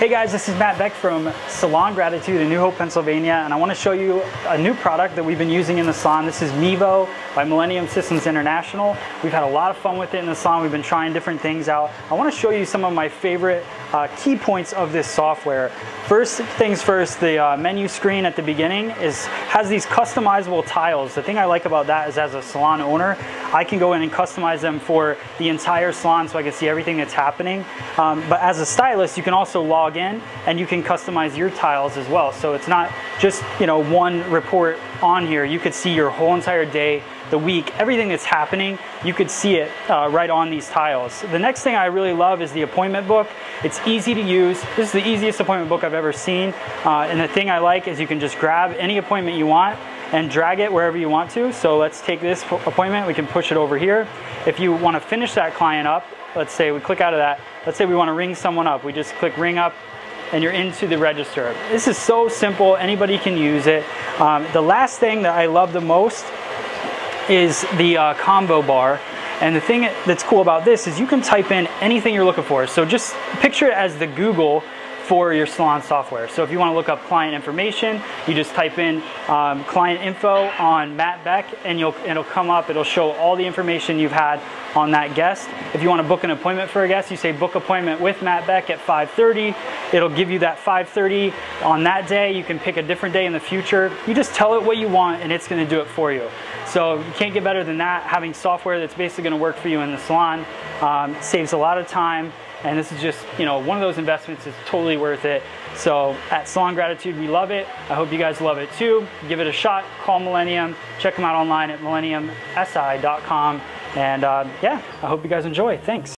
Hey guys, this is Matt Beck from Salon Gratitude in New Hope, Pennsylvania, and I want to show you a new product that we've been using in the salon. This is Meevo by Millennium Systems International. We've had a lot of fun with it in the salon. We've been trying different things out. I want to show you some of my favorite uh, key points of this software. First things first, the uh, menu screen at the beginning is has these customizable tiles. The thing I like about that is as a salon owner, I can go in and customize them for the entire salon so I can see everything that's happening. Um, but as a stylist, you can also log in and you can customize your tiles as well. So it's not just you know one report on here. You could see your whole entire day, the week, everything that's happening, you could see it uh, right on these tiles. The next thing I really love is the appointment book. It's easy to use. This is the easiest appointment book I've ever seen. Uh, and the thing I like is you can just grab any appointment you want and drag it wherever you want to. So let's take this appointment, we can push it over here. If you want to finish that client up, let's say we click out of that, let's say we want to ring someone up, we just click ring up and you're into the register. This is so simple, anybody can use it. Um, the last thing that I love the most is the uh, combo bar. And the thing that's cool about this is you can type in anything you're looking for. So just picture it as the Google for your salon software. So if you want to look up client information, you just type in um, client info on Matt Beck and you'll, it'll come up, it'll show all the information you've had on that guest. If you want to book an appointment for a guest, you say book appointment with Matt Beck at 5.30. It'll give you that 5.30 on that day. You can pick a different day in the future. You just tell it what you want and it's going to do it for you. So you can't get better than that. Having software that's basically going to work for you in the salon um, saves a lot of time and this is just, you know, one of those investments is totally worth it. So at Salon Gratitude, we love it. I hope you guys love it too. Give it a shot, call Millennium, check them out online at millenniumsi.com. And uh, yeah, I hope you guys enjoy. Thanks.